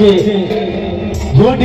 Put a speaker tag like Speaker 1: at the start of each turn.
Speaker 1: के वोट